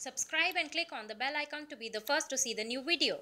Subscribe and click on the bell icon to be the first to see the new video.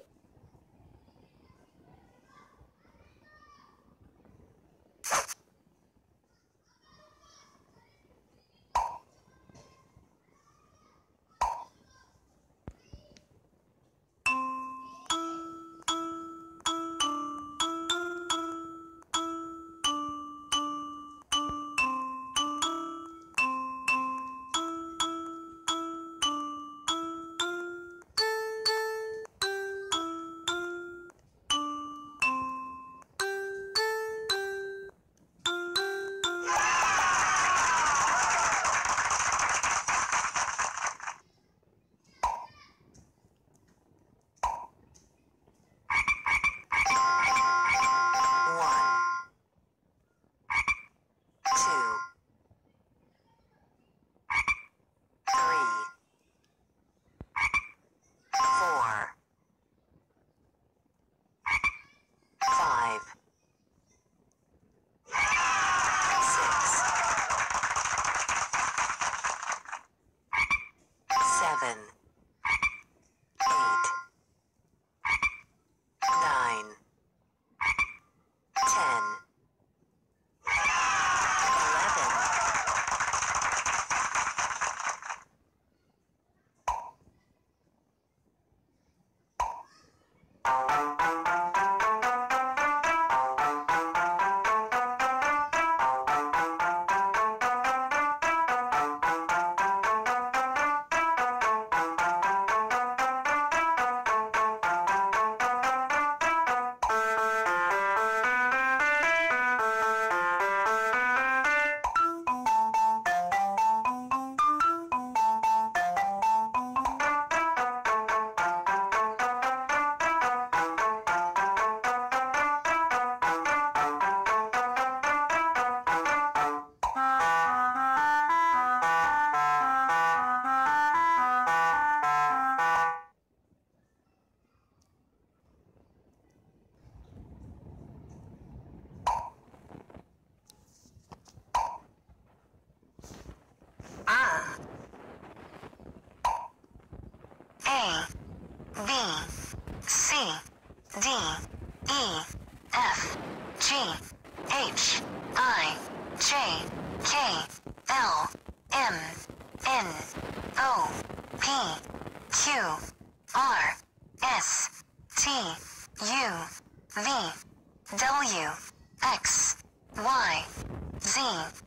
Seven, eight, nine, ten, eleven, A A B C D E F G H I J K L M N O P Q R S T U V W X Y Z